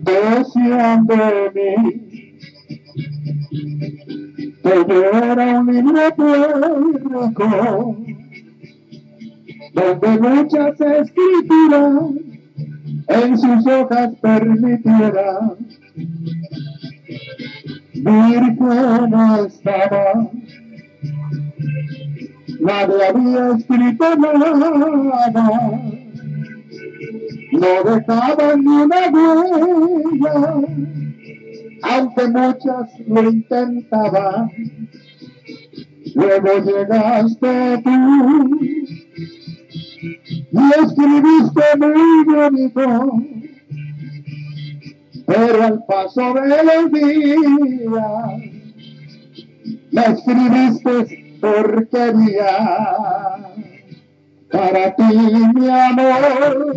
Decían de mí que yo era un libro puerco donde muchas escrituras en sus hojas permitiera Virgen no estaba nadie había escrito nada no dejaba ni una huella, aunque muchas lo intentaban. Luego llegaste tú y escribiste muy bonito, pero al paso de los días me escribiste porquería. Para ti, mi amor,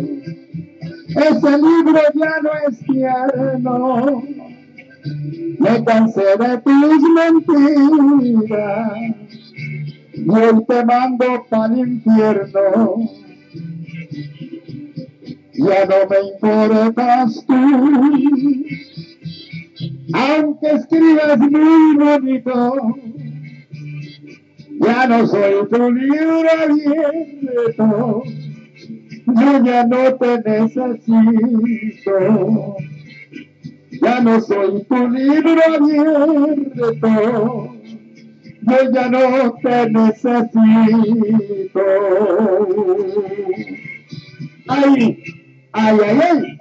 ese libro ya no es tierno. Me cansé de tus mentiras y hoy te mando para el infierno. Ya no me importas tú, aunque escribas muy bonito. Ya no soy tu libro abierto yo ya no te necesito. Ya no soy tu libro abierto. Yo ya no te necesito. Ay, ay, ay.